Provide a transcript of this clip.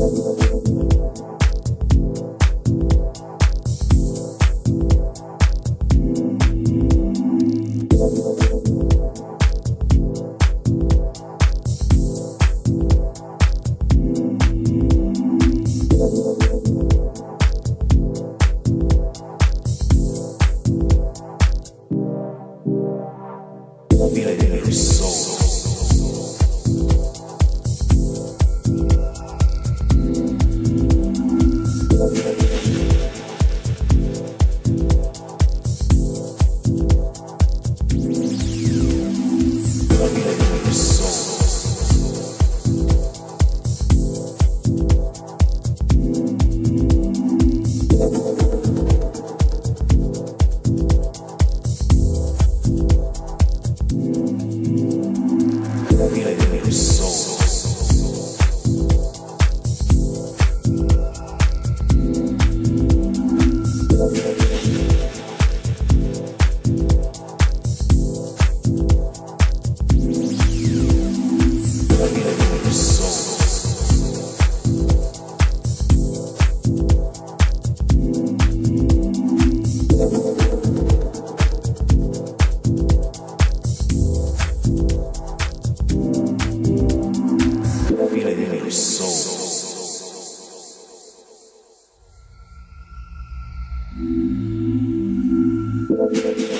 Música Thank you.